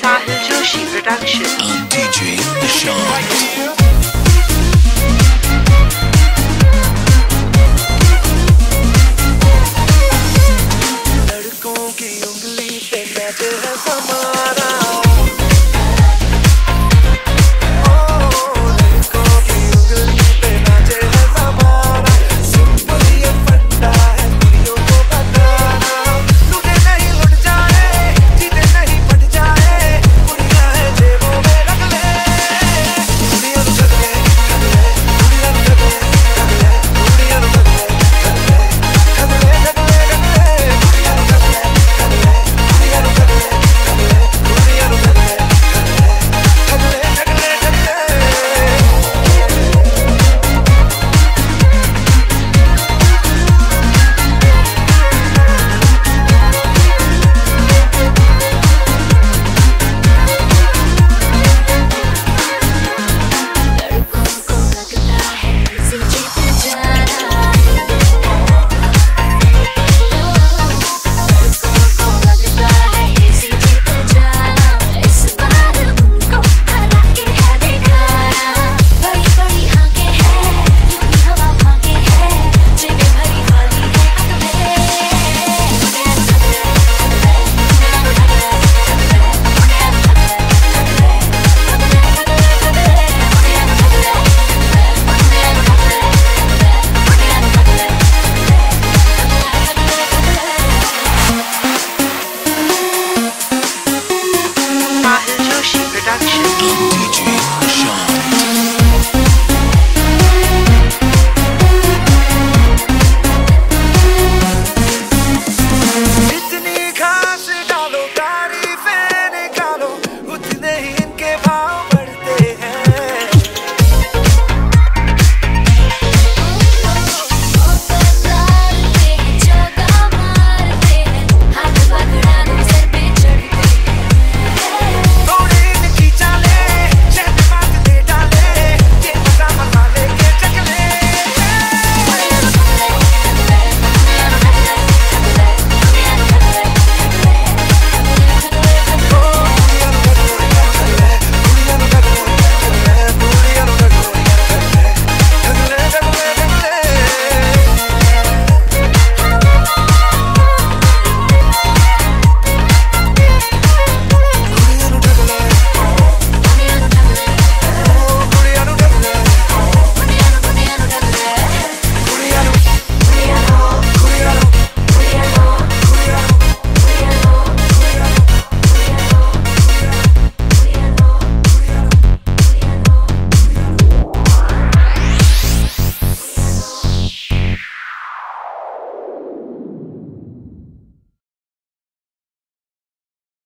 Sahil Joshi Production. I'm DJ Nishan. लड़कों की उंगली पे नजर हमारा